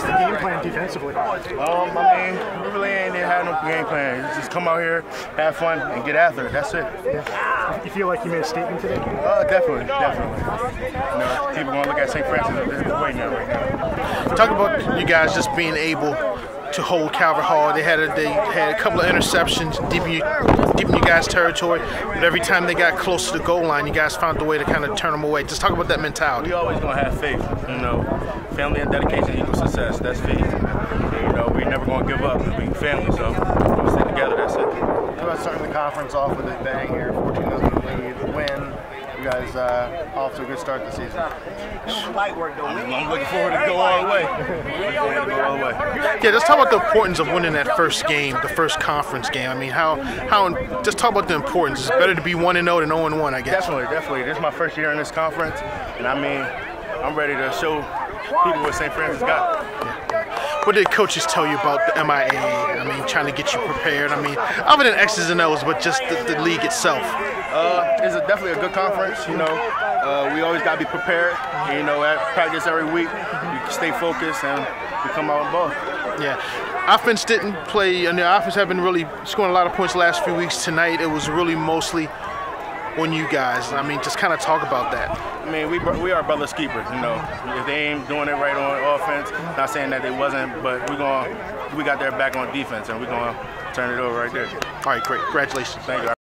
What's the game plan defensively? Um, I mean, we really ain't had no game plan. Just come out here, have fun, and get after it. That's it. Yeah. You feel like you made a statement today? Uh, definitely, definitely. You know, people gonna look at St. Frances as the way now, right now. Talk about you guys just being able to hold Calvert Hall. They had a, they had a couple of interceptions deep in, you, deep in you guys' territory, but every time they got close to the goal line, you guys found a way to kind of turn them away. Just talk about that mentality. We always gonna have faith. You know, family and dedication equals success. That's faith. You know, we never gonna give up. We family, so we're gonna stay together. That's it. How about starting the conference off with a bang here, 14 0 lead, win. You guys uh, off to a good start this season. I'm looking forward to go all the way. Looking forward to go all the way. Yeah, just talk about the importance of winning that first game, the first conference game. I mean, how how just talk about the importance. It's better to be one and zero than zero and one, I guess. Definitely, definitely. This is my first year in this conference, and I mean, I'm ready to show people what St. Frances got. What did coaches tell you about the MIA? I mean, trying to get you prepared. I mean, other than X's and O's, but just the, the league itself. Uh, it's a, definitely a good conference. You know, uh, we always got to be prepared. You know, at practice every week, we stay focused and we come out and ball. Yeah. Offense didn't play, and the offense have been really scoring a lot of points the last few weeks. Tonight, it was really mostly on you guys. I mean, just kind of talk about that. I mean, we we are brothers keepers. You know, if they ain't doing it right on offense, not saying that they wasn't, but we going we got their back on defense, and we're gonna turn it over right there. All right, great. Congratulations. Thank you.